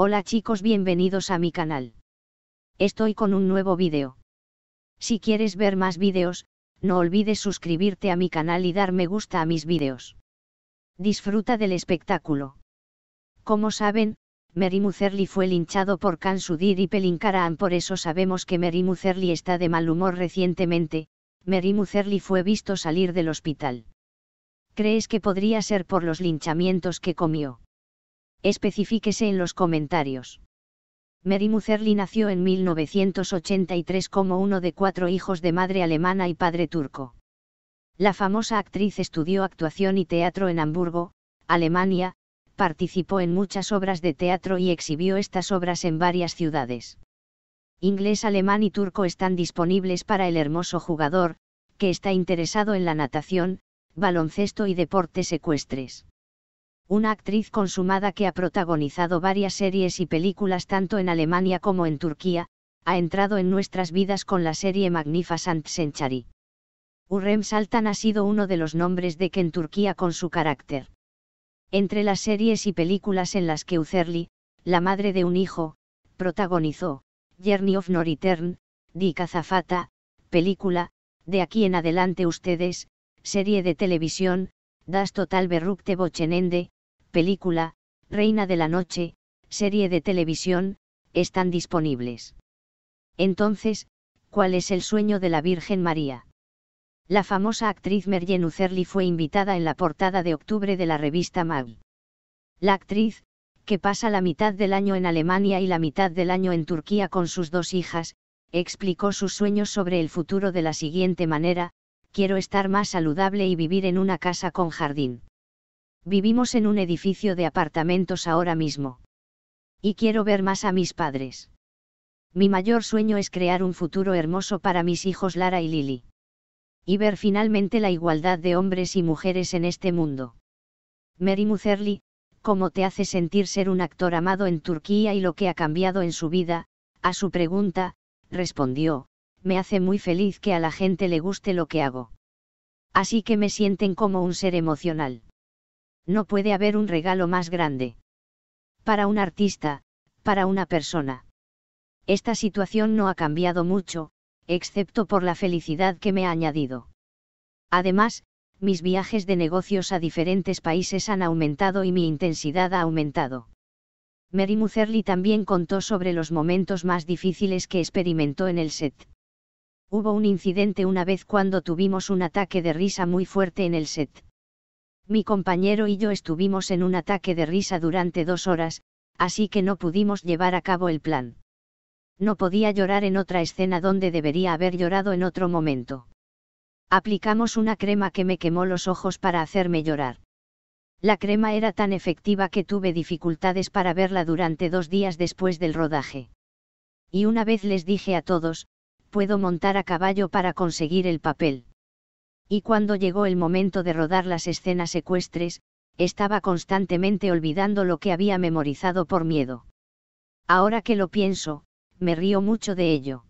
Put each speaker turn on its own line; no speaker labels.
Hola chicos, bienvenidos a mi canal. Estoy con un nuevo vídeo. Si quieres ver más vídeos, no olvides suscribirte a mi canal y dar me gusta a mis vídeos. Disfruta del espectáculo. Como saben, Mary Mutherly fue linchado por Khan Sudir y Pelinkaran, por eso sabemos que Mary Mutherly está de mal humor recientemente, Mary Mutherly fue visto salir del hospital. ¿Crees que podría ser por los linchamientos que comió? Especifíquese en los comentarios. Mary Mutherly nació en 1983 como uno de cuatro hijos de madre alemana y padre turco. La famosa actriz estudió actuación y teatro en Hamburgo, Alemania, participó en muchas obras de teatro y exhibió estas obras en varias ciudades. Inglés, alemán y turco están disponibles para el hermoso jugador, que está interesado en la natación, baloncesto y deportes ecuestres una actriz consumada que ha protagonizado varias series y películas tanto en Alemania como en Turquía, ha entrado en nuestras vidas con la serie Magnificent Century. Urrem Saltan ha sido uno de los nombres de que en Turquía con su carácter. Entre las series y películas en las que Uzerli, la madre de un hijo, protagonizó, Journey of No Return, Di Cazafata, película, de aquí en adelante ustedes, serie de televisión, Das Total Berrupte Bochenende, película, Reina de la Noche, serie de televisión, están disponibles. Entonces, ¿cuál es el sueño de la Virgen María? La famosa actriz Merjen Uzerli fue invitada en la portada de octubre de la revista Mag. La actriz, que pasa la mitad del año en Alemania y la mitad del año en Turquía con sus dos hijas, explicó sus sueños sobre el futuro de la siguiente manera, quiero estar más saludable y vivir en una casa con jardín. Vivimos en un edificio de apartamentos ahora mismo. Y quiero ver más a mis padres. Mi mayor sueño es crear un futuro hermoso para mis hijos Lara y Lily. Y ver finalmente la igualdad de hombres y mujeres en este mundo. Mary Mutherly, ¿cómo te hace sentir ser un actor amado en Turquía y lo que ha cambiado en su vida? A su pregunta, respondió, me hace muy feliz que a la gente le guste lo que hago. Así que me sienten como un ser emocional no puede haber un regalo más grande. Para un artista, para una persona. Esta situación no ha cambiado mucho, excepto por la felicidad que me ha añadido. Además, mis viajes de negocios a diferentes países han aumentado y mi intensidad ha aumentado. Mary Mutherly también contó sobre los momentos más difíciles que experimentó en el set. Hubo un incidente una vez cuando tuvimos un ataque de risa muy fuerte en el set. Mi compañero y yo estuvimos en un ataque de risa durante dos horas, así que no pudimos llevar a cabo el plan. No podía llorar en otra escena donde debería haber llorado en otro momento. Aplicamos una crema que me quemó los ojos para hacerme llorar. La crema era tan efectiva que tuve dificultades para verla durante dos días después del rodaje. Y una vez les dije a todos, puedo montar a caballo para conseguir el papel. Y cuando llegó el momento de rodar las escenas ecuestres, estaba constantemente olvidando lo que había memorizado por miedo. Ahora que lo pienso, me río mucho de ello.